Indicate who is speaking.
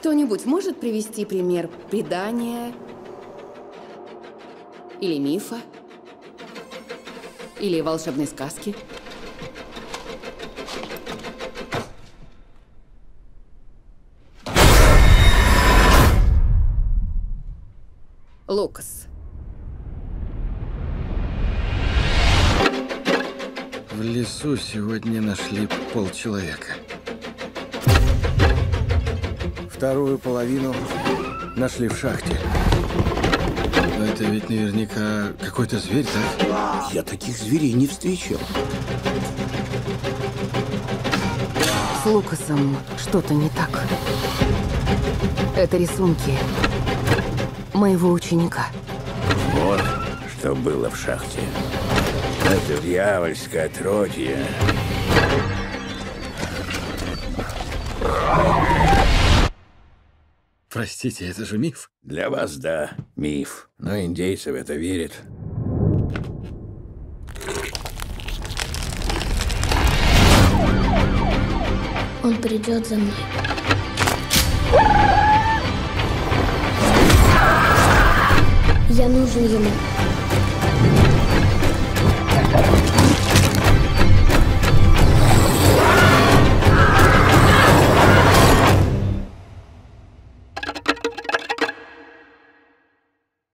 Speaker 1: Кто-нибудь может привести пример предания или мифа? Или волшебной сказки? Лукас.
Speaker 2: В лесу сегодня нашли полчеловека. Вторую половину нашли в шахте. Но это ведь наверняка какой-то зверь, так?
Speaker 3: Я таких зверей не встречал.
Speaker 1: С Лукасом что-то не так. Это рисунки моего ученика.
Speaker 3: Вот что было в шахте. Это дьявольское отродье.
Speaker 2: Простите, это же миф.
Speaker 3: Для вас, да, миф. Но индейцы в это верят.
Speaker 4: Он придет за мной. Я нужен ему.